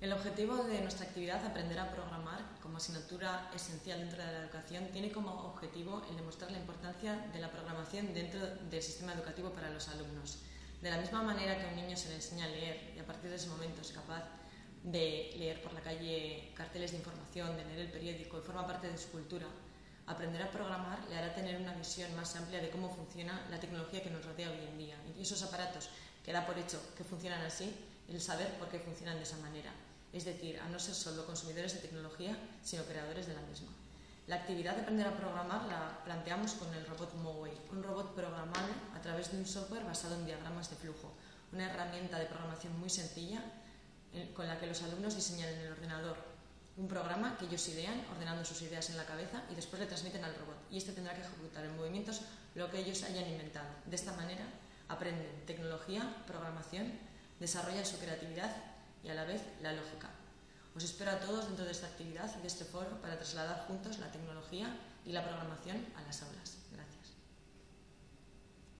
El objetivo de nuestra actividad, aprender a programar como asignatura esencial dentro de la educación, tiene como objetivo el demostrar la importancia de la programación dentro del sistema educativo para los alumnos. De la misma manera que a un niño se le enseña a leer y a partir de ese momento es capaz de leer por la calle carteles de información, de leer el periódico y forma parte de su cultura, aprender a programar le hará tener una visión más amplia de cómo funciona la tecnología que nos rodea hoy en día. Y esos aparatos que da por hecho que funcionan así, el saber por qué funcionan de esa manera es decir, a no ser solo consumidores de tecnología, sino creadores de la misma. La actividad de aprender a programar la planteamos con el robot Moway, un robot programable a través de un software basado en diagramas de flujo, una herramienta de programación muy sencilla con la que los alumnos diseñan en el ordenador un programa que ellos idean ordenando sus ideas en la cabeza y después le transmiten al robot y este tendrá que ejecutar en movimientos lo que ellos hayan inventado. De esta manera aprenden tecnología, programación, desarrollan su creatividad y a la vez la lógica. Os espero a todos dentro de esta actividad y de este foro para trasladar juntos la tecnología y la programación a las aulas. Gracias.